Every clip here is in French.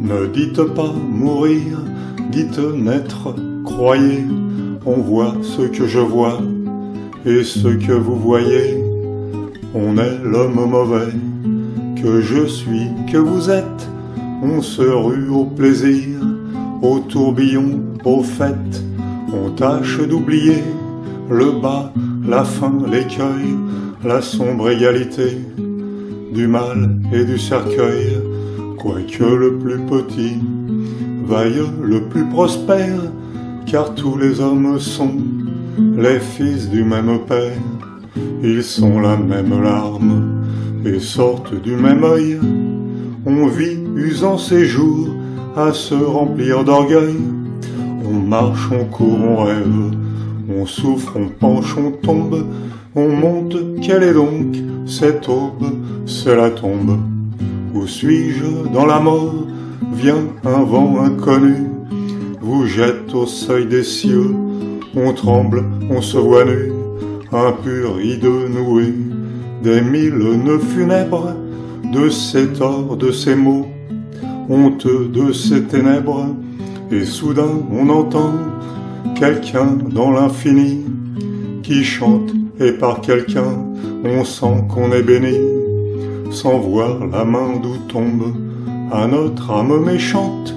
Ne dites pas mourir, dites naître, croyez, on voit ce que je vois et ce que vous voyez. On est l'homme mauvais que je suis, que vous êtes. On se rue au plaisir, au tourbillon, aux fêtes. On tâche d'oublier le bas, la faim, l'écueil, la sombre égalité du mal et du cercueil. Quoique le plus petit vaille le plus prospère, car tous les hommes sont les fils du même père. Ils sont la même larme et sortent du même œil. On vit usant ses jours à se remplir d'orgueil. On marche, on court, on rêve, on souffre, on penche, on tombe, on monte. Quelle est donc cette aube? C'est la tombe. Où suis-je dans la mort? Vient un vent inconnu, vous jette au seuil des cieux. On tremble, on se voit nu, impur hideux noué, des mille nœuds funèbres, de ces torts, de ces maux, honteux de ces ténèbres, et soudain on entend quelqu'un dans l'infini qui chante, et par quelqu'un on sent qu'on est béni, sans voir la main d'où tombe à notre âme méchante,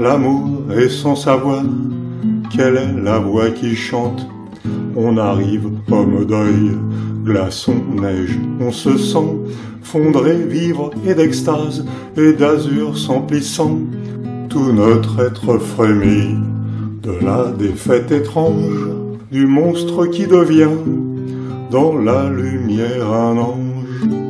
l'amour et sans savoir quelle est la voix qui chante. On arrive, homme d'œil, glaçon, neige, on se sent fondrer, vivre et d'extase et d'azur s'emplissant. Tout notre être frémit de la défaite étrange du monstre qui devient dans la lumière un ange.